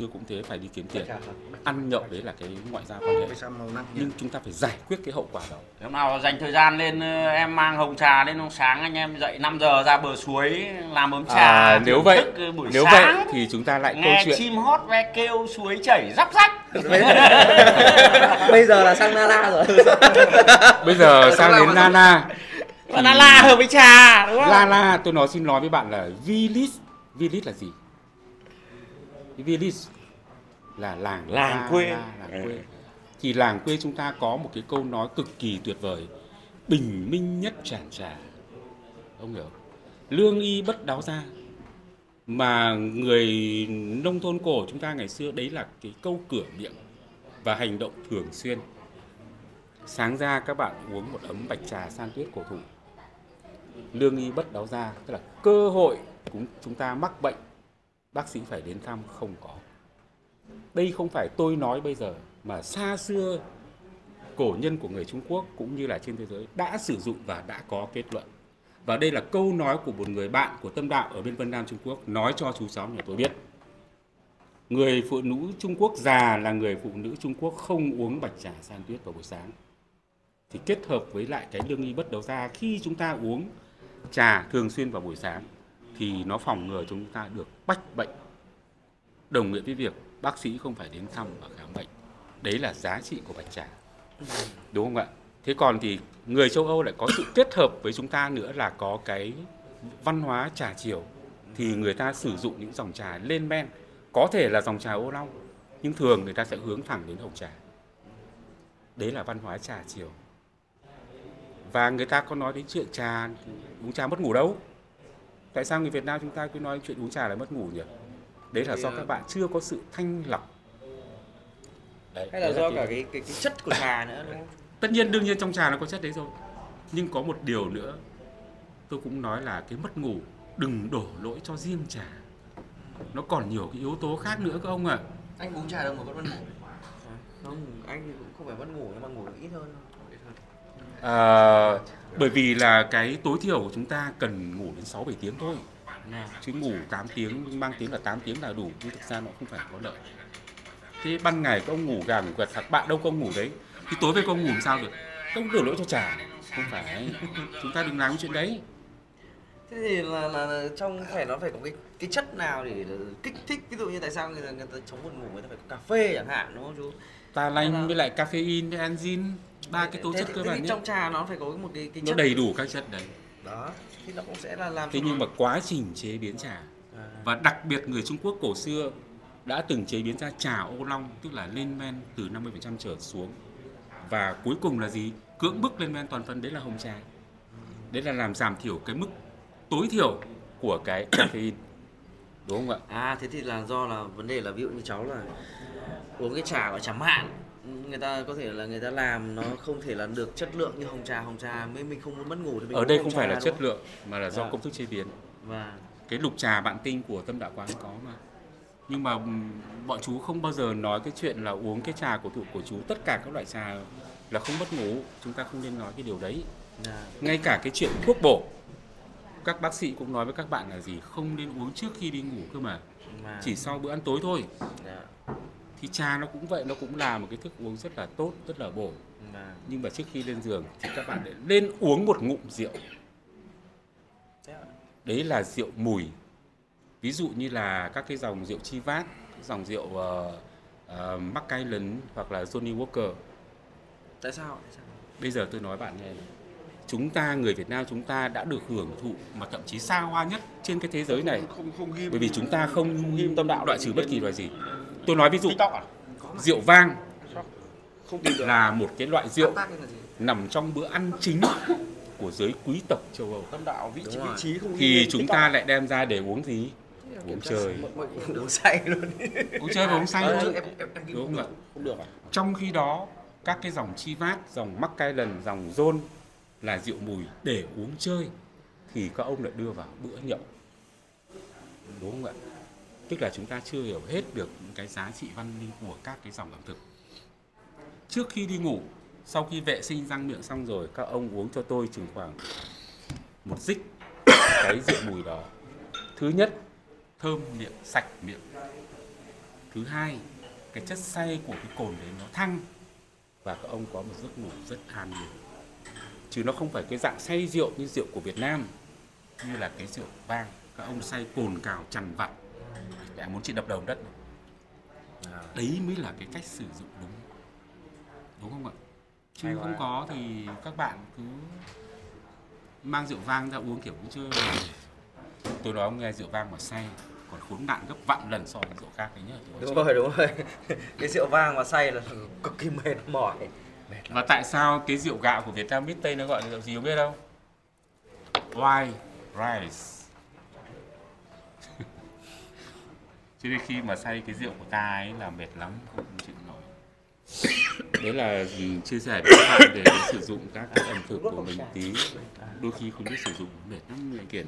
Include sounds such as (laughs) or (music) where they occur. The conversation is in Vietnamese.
xưa cũng thế phải đi kiếm tiền. Ăn nhậu đấy là cái ngoại giao quan hệ. Nhưng chúng ta phải giải quyết cái hậu quả đó. Nếu nào dành thời gian lên ờ, em mang hồng trà lên hôm sáng anh em dậy 5 giờ ra bờ suối làm ấm trà. à, nếu vậy ờ, buổi nếu sáng, vậy thì chúng ta lại câu nghe chuyện chim hót ve kêu suối chảy róc rách. (laughs) bây giờ là sang Nala rồi. (laughs) Bây giờ sang đến Nana Và là la hợp với trà đúng không? Lala tôi nói xin nói với bạn là Vilis Vilis là gì Vilis là làng Làng La quê. La, làng quê. Thì làng quê chúng ta có một cái câu nói cực kỳ tuyệt vời bình minh nhất tràn trà. Ông hiểu không? lương y bất đáo ra. Mà người nông thôn cổ chúng ta ngày xưa đấy là cái câu cửa miệng và hành động thường xuyên. Sáng ra các bạn uống một ấm bạch trà san tuyết cổ thụ. Lương y bất đáo ra tức là cơ hội cũng chúng ta mắc bệnh bác sĩ phải đến thăm? Không có. Đây không phải tôi nói bây giờ, mà xa xưa cổ nhân của người Trung Quốc cũng như là trên thế giới đã sử dụng và đã có kết luận. Và đây là câu nói của một người bạn của tâm đạo ở bên Vân Nam, Trung Quốc, nói cho chú cháu nhà tôi biết. Người phụ nữ Trung Quốc già là người phụ nữ Trung Quốc không uống bạch trà san tuyết vào buổi sáng. Thì kết hợp với lại cái lương y bất đầu ra khi chúng ta uống trà thường xuyên vào buổi sáng thì nó phòng ngừa chúng ta được bách bệnh. Đồng nghĩa với việc bác sĩ không phải đến thăm và khám bệnh. Đấy là giá trị của bạch trà. Đúng không ạ? Thế còn thì người châu âu lại có sự kết hợp với chúng ta nữa là có cái văn hóa trà chiều. Thì người ta sử dụng những dòng trà lên men. Có thể là dòng trà ô long, nhưng thường người ta sẽ hướng thẳng đến hồng trà. Đấy là văn hóa trà chiều. Và người ta có nói đến chuyện trà, uống trà mất ngủ đâu? Tại sao người Việt Nam chúng ta cứ nói chuyện uống trà là mất ngủ nhỉ? Đấy là do các bạn chưa có sự thanh lọc. Đấy, hay là do cả cái cái, cái chất của trà nữa đúng không? tất nhiên đương nhiên trong trà nó có chất đấy rồi. Nhưng có một điều nữa tôi cũng nói là cái mất ngủ đừng đổ lỗi cho riêng trà. Nó còn nhiều cái yếu tố khác nữa các ông ạ. Anh uống trà đâu mà vẫn mất ngủ? Không anh thì cũng không phải mất ngủ nhưng mà ngủ ít hơn à, bởi vì là cái tối thiểu của chúng ta cần ngủ đến 6 7 tiếng thôi. Chứ ngủ 8 tiếng mang tiếng là 8 tiếng là đủ nhưng thực ra nó không phải có lợi. Thế ban ngày các ông ngủ gà ngủ gật thật bạn đâu có ngủ đấy. Thì tối về ông ngủ làm sao được? Các ông đổ lỗi cho trà không phải. Chúng ta đừng làm cái chuyện đấy. Thế thì là, là, là trong thể nó phải có cái cái chất nào để kích thích? Ví dụ như tại sao người ta, người ta chống buồn ngủ người ta phải có cà phê chẳng hạn đúng không chú là- lanh với lại caffeine với enzyme ba cái tố Thế chất cơ bản trong trà nó phải có một cái cái nó chất đầy đủ các chất đấy. Đó thì nó cũng sẽ là làm thế nhưng nó- mà quá trình chế biến trà À. và đặc biệt người Trung Quốc cổ xưa đã từng chế biến ra trà ô long tức là lên men từ 50% trở xuống. Và cuối cùng là gì? Cưỡng bức lên men toàn phần đấy là hồng trà. Đấy là làm giảm thiểu cái mức tối thiểu của cái (coughs) caffeine. Đúng không ạ? À thế thì là do là vấn đề là ví dụ như cháu là uống cái trà gọi trà mạn người ta có thể là người ta làm nó không thể là được chất lượng như hồng trà. Hồng trà mới mình không muốn mất ngủ thì mình ở đây không phải là đúng chất không? lượng mà là do Dạ. công thức chế biến. Và cái lục trà bạn tinh của tâm đạo quán có mà. Nhưng mà bọn chú không bao giờ nói cái chuyện là uống cái trà của thụ của chú tất cả các loại trà là không mất ngủ. Chúng ta không nên nói cái điều đấy. Là ngay cả cái chuyện thuốc bổ các bác sĩ cũng nói với các bạn là gì? Không nên uống trước khi đi ngủ cơ mà. Mà chỉ sau bữa ăn tối thôi. Dạ, thì trà nó cũng vậy nó cũng là một cái thức uống rất là tốt rất là bổ. Mà nhưng mà trước khi lên giường thì các bạn nên uống một ngụm rượu. Thế ạ. đấy là rượu mùi. Ví dụ như là các cái dòng rượu chi vát dòng rượu uh, uh, Macallan hoặc là Johnny Walker. Tại sao tại sao? Bây giờ tôi nói bạn nghe này. chúng ta người Việt Nam chúng ta đã được hưởng thụ mà thậm chí xa hoa nhất trên cái thế giới này. không không ghim. Bởi vì chúng ta không ghim tâm đạo loại trừ bất kỳ loại gì tôi nói ví dụ à? rượu vang không tìm được là một cái loại rượu nằm trong bữa ăn chính của giới quý tộc châu Âu. Tâm đạo vị trí vị trí không thì chúng ta à? lại đem ra để uống gì? Uống chơi. (laughs) uống say luôn. Uống chơi và uống say Ờ, thôi. em em em ghi đúng không ạ không được à? Trong khi đó các cái dòng chi vát dòng Macallan dòng John là rượu mùi để uống chơi. Thì các ông lại đưa vào bữa nhậu. Đúng không ạ tức là chúng ta chưa hiểu hết được những cái giá trị văn minh của các cái dòng ẩm thực. Trước khi đi ngủ, sau khi vệ sinh răng miệng xong rồi, các ông uống cho tôi chừng khoảng một dích (coughs) cái rượu mùi đó. Thứ nhất, thơm miệng, sạch miệng. Thứ hai, cái chất say của cái cồn đấy nó thăng và các ông có một giấc ngủ rất an nhiên. chứ nó không phải cái dạng say rượu như rượu của Việt Nam, như là cái rượu vang. Các ông say cồn cào chằn vặt mẹ muốn chị đập đầu đất này. À. đấy mới là cái cách sử dụng đúng. Đúng không ạ? Chứ Hay quá. không có thì các bạn cứ mang rượu vang ra uống kiểu cũng chưa. Tôi nói ông nghe rượu vang mà say còn khốn nạn gấp vạn lần so với rượu khác đấy nhá. Đúng rồi đúng rồi. (laughs) Cái rượu vang mà say là cực kỳ mệt mỏi. Mệt lắm. Và tại sao cái rượu gạo của Việt Nam biết Tây nó gọi là rượu gì không biết đâu white rice thế thì khi mà say cái rượu của ta ấy là mệt lắm, không chịu nổi. (coughs) Đấy là chia sẻ với các bạn về sử dụng các cái ẩm thực của mình tí. Đôi khi không biết sử dụng, mệt lắm lại kiện